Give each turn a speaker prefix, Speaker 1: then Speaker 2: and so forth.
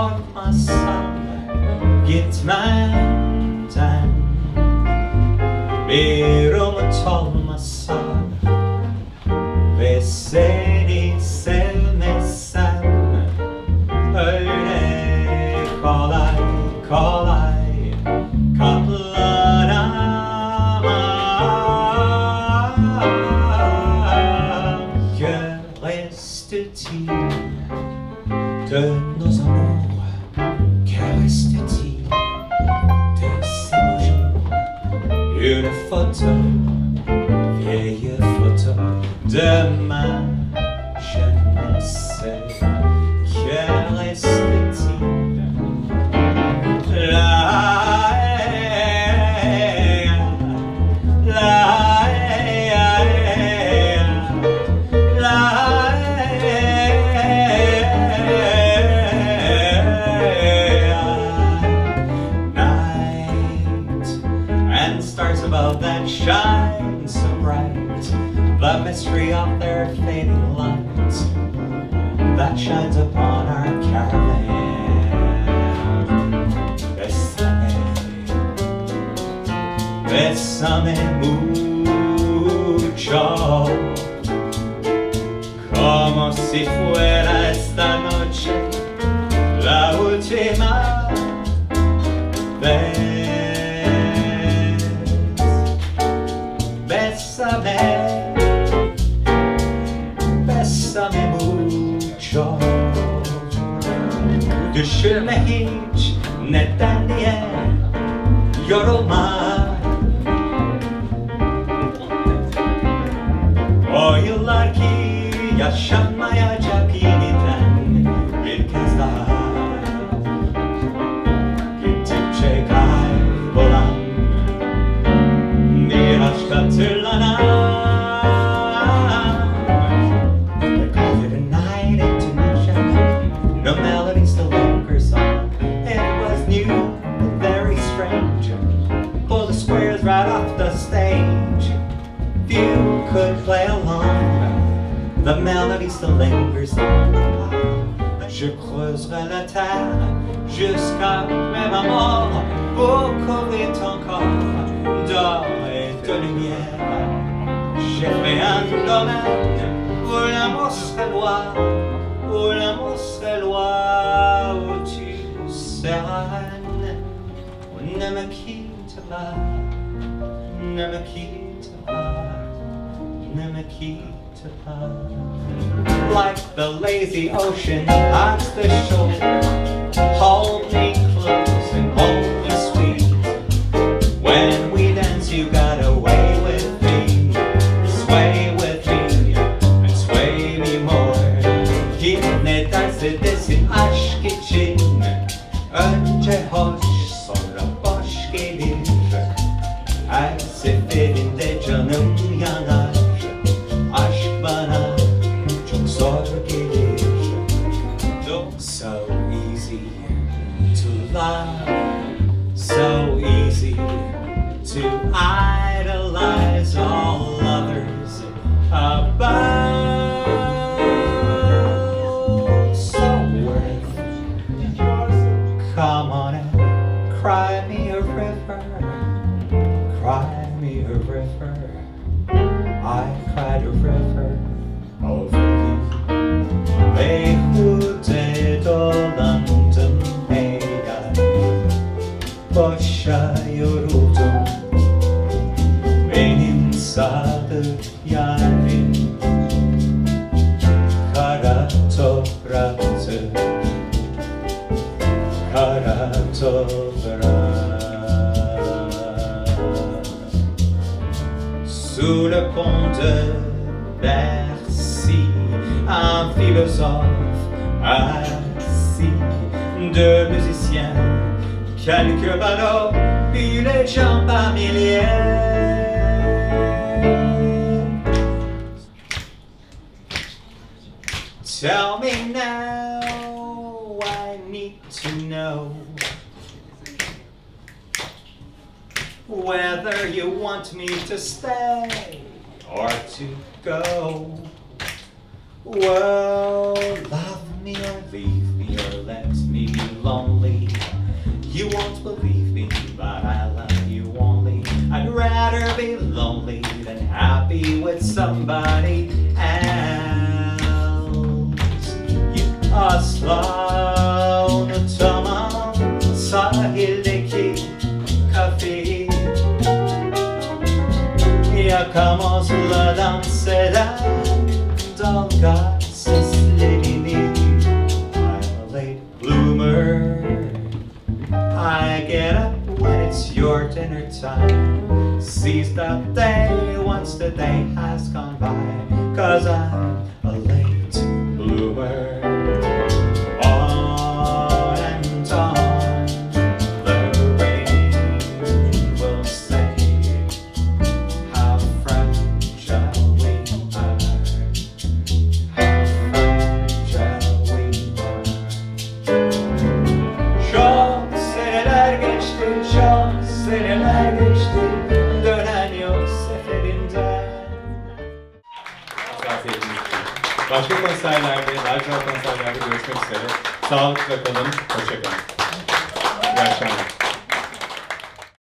Speaker 1: korkmazsan gitmekten Bir umut olmasa ve seni sevmesem Öyle kolay kolay katlanamam Cœur est-il Futter, vieille Futter de ma jeunesse. The mystery of their fading light that shines upon our caravan. Bésame bésame mucho. Como si fuera esta noche la última vez. Bésame, bésame mucho. Düşünme hiç neden diye yorulma. It was new and very strange. Pull the squares right off the stage. Few could play along. The melody still lingers on Je creuserai la terre Jusqu'à à mort Pour couvrir ton corps D'or et de lumière. J'ai fait un domaine Où l'amour serait loi Où l'amour serait loi Où tu seras reine Ne me quitte pas Ne me quitte pas Ne me Like the lazy ocean hugs the shore Hold me love So Sous le pont de Bercy, un philosophe assis, deux musiciens, quelques ballots, puis les gens par. Tell me now, I need to know? Whether you want me to stay or to go. Well, love me or leave me or let me be lonely. You won't believe me, but I love you only. I'd rather be lonely than happy with somebody else. You asla unutamam Yakamozla dans eden dalga seslerini I'm a late bloomer I get up when it's your dinner time Seize the day once the day has gone by Cause I'm
Speaker 2: olsun. Başka konserlerde, daha güzel konserlerde görüşmek üzere. Sağlıkla kalın, hoşça kalın. İyi akşamlar.